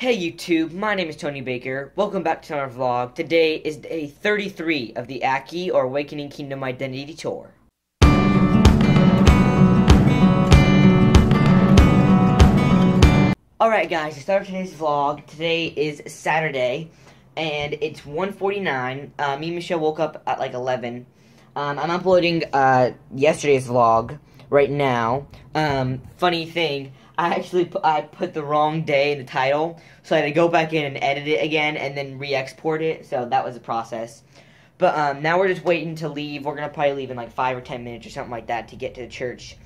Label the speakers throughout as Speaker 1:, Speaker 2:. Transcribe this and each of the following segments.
Speaker 1: Hey YouTube, my name is Tony Baker. Welcome back to our vlog. Today is day 33 of the Aki or Awakening Kingdom Identity Tour. Alright guys, to start today's vlog, today is Saturday, and it's 1.49. Uh, me and Michelle woke up at like 11. Um, I'm uploading uh, yesterday's vlog right now. Um, funny thing, I actually put, I put the wrong day in the title, so I had to go back in and edit it again and then re-export it. So that was a process. But um, now we're just waiting to leave. We're gonna probably leave in like five or ten minutes or something like that to get to the church.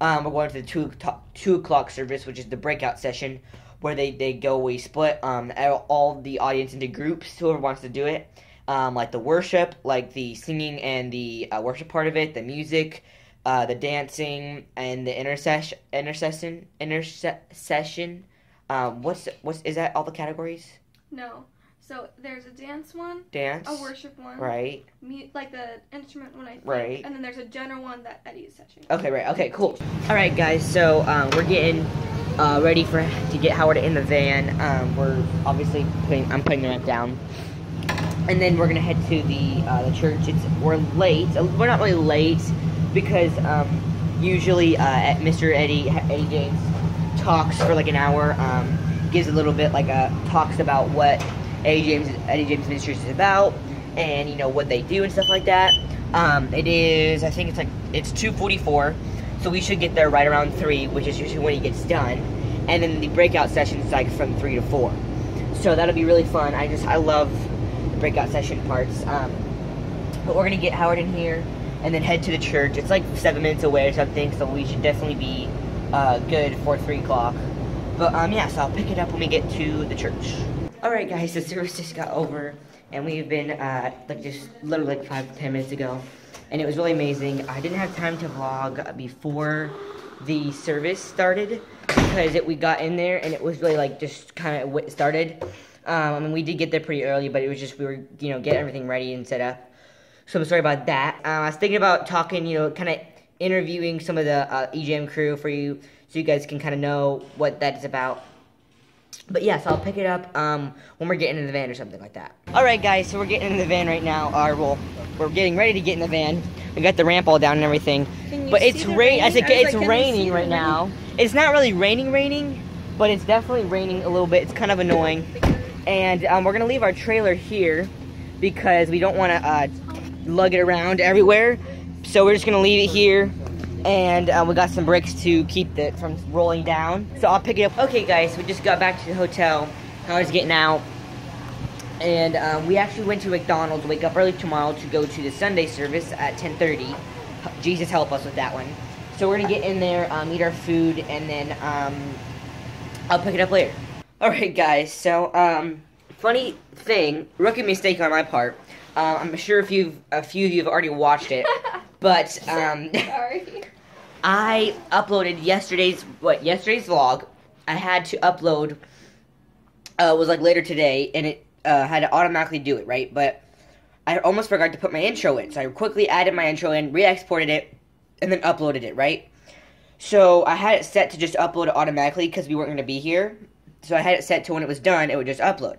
Speaker 1: Um, we're going to the two two o'clock service, which is the breakout session, where they they go we split um all the audience into groups. Whoever wants to do it, um, like the worship, like the singing and the uh, worship part of it, the music, uh, the dancing and the intercession, intercession, intercession. Um, what's what's is that all the categories?
Speaker 2: No. So there's a dance one,
Speaker 1: Dance.
Speaker 2: a worship one,
Speaker 1: Right.
Speaker 2: like the instrument one, I think,
Speaker 1: Right.
Speaker 2: and then there's a general one that Eddie's touching.
Speaker 1: Okay. Right. Okay. Cool. All right, guys. So um, we're getting uh, ready for to get Howard in the van. Um, we're obviously putting. I'm putting the ramp down, and then we're gonna head to the uh, the church. It's we're late. We're not really late because um, usually uh, Mr. Eddie Eddie James talks for like an hour. Um, gives a little bit like a talks about what Eddie James Eddie James Ministries is about, and you know what they do and stuff like that. Um, it is I think it's like it's two forty four, so we should get there right around three, which is usually when he gets done, and then the breakout session is like from three to four. So that'll be really fun. I just I love the breakout session parts. Um, but we're gonna get Howard in here and then head to the church. It's like seven minutes away or something, so we should definitely be uh, good for three o'clock. But um, yeah, so I'll pick it up when we get to the church. All right, guys, the service just got over, and we've been uh, like just literally like five ten minutes ago, and it was really amazing. I didn't have time to vlog before the service started because it, we got in there and it was really like just kind of started. Um, I mean, we did get there pretty early, but it was just we were you know getting everything ready and set up. So I'm sorry about that. Um, I was thinking about talking, you know, kind of interviewing some of the uh, EJM crew for you, so you guys can kind of know what that is about. But yes, I'll pick it up um, when we're getting in the van or something like that. All right, guys. So we're getting in the van right now. Or well, we're getting ready to get in the van. We got the ramp all down and everything.
Speaker 2: Can you
Speaker 1: But
Speaker 2: see
Speaker 1: it's
Speaker 2: the
Speaker 1: rain. I
Speaker 2: rain?
Speaker 1: said
Speaker 2: I was
Speaker 1: it's
Speaker 2: like,
Speaker 1: raining right
Speaker 2: rain?
Speaker 1: now. It's not really raining, raining, but it's definitely raining a little bit. It's kind of annoying. And um, we're gonna leave our trailer here because we don't want to uh, lug it around everywhere. So we're just gonna leave it here. And uh, we got some bricks to keep it from rolling down. So I'll pick it up. Okay, guys, we just got back to the hotel. I was getting out. And um, we actually went to McDonald's, wake up early tomorrow to go to the Sunday service at 10.30. Jesus help us with that one. So we're gonna get in there, um, eat our food, and then um, I'll pick it up later. Alright guys, so um, funny thing, rookie mistake on my part. Uh, I'm sure if you've, a few of you have already watched it, but um,
Speaker 2: Sorry.
Speaker 1: I uploaded yesterday's what yesterday's vlog. I had to upload uh, was like later today, and it uh, had to automatically do it right. But I almost forgot to put my intro in, so I quickly added my intro in, re-exported it, and then uploaded it right. So I had it set to just upload automatically because we weren't going to be here. So I had it set to when it was done, it would just upload,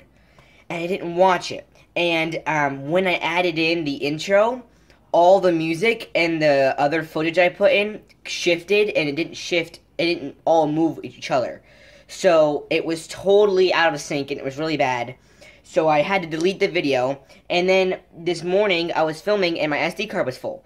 Speaker 1: and I didn't watch it. And um, when I added in the intro, all the music and the other footage I put in shifted, and it didn't shift. It didn't all move each other. So it was totally out of sync, and it was really bad. So I had to delete the video. And then this morning I was filming, and my SD card was full.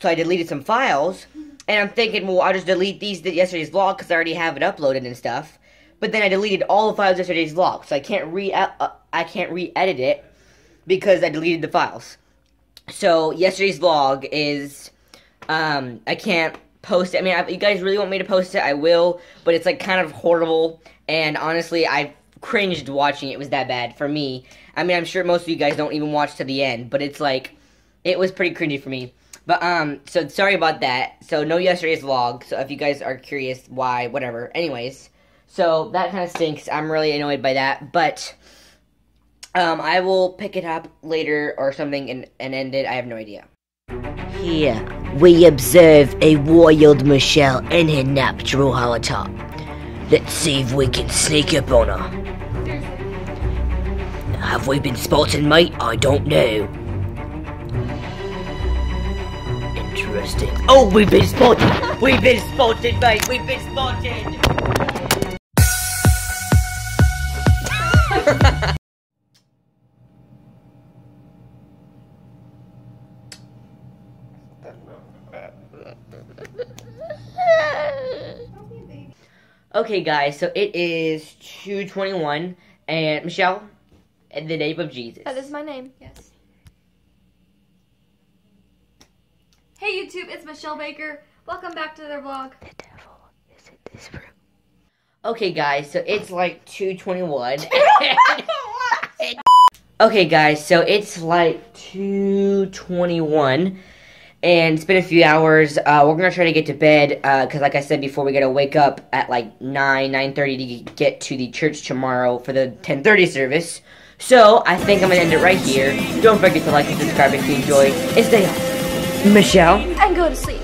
Speaker 1: So I deleted some files, and I'm thinking, well, I'll just delete these yesterday's vlog because I already have it uploaded and stuff. But then I deleted all the files yesterday's vlog, so I can't re uh, I can't re-edit it because I deleted the files. So yesterday's vlog is um I can't post it. I mean, you guys really want me to post it, I will, but it's like kind of horrible and honestly, I cringed watching it. It was that bad for me. I mean, I'm sure most of you guys don't even watch to the end, but it's like it was pretty cringy for me. But um so sorry about that. So no yesterday's vlog. So if you guys are curious why, whatever. Anyways, so that kind of stinks. I'm really annoyed by that, but um, I will pick it up later or something and, and end it. I have no idea. Here, we observe a wild Michelle in her natural habitat. Let's see if we can sneak up on her. Have we been spotted, mate? I don't know. Interesting. Oh, we've been spotted! we've been spotted, mate! We've been spotted! Okay, guys, so it is 221, and Michelle, in the name of Jesus.
Speaker 2: That is my name. Yes. Hey YouTube, it's Michelle Baker. Welcome back to their vlog.
Speaker 1: The devil is in this room. Okay, guys, so it's like 221. okay, guys, so it's like 221. And it's been a few hours. Uh, we're gonna try to get to bed because, like I said before, we gotta wake up at like nine, nine thirty to get to the church tomorrow for the ten thirty service. So I think I'm gonna end it right here. Don't forget to like and subscribe if you enjoyed. And stay on. Michelle.
Speaker 2: And go to sleep.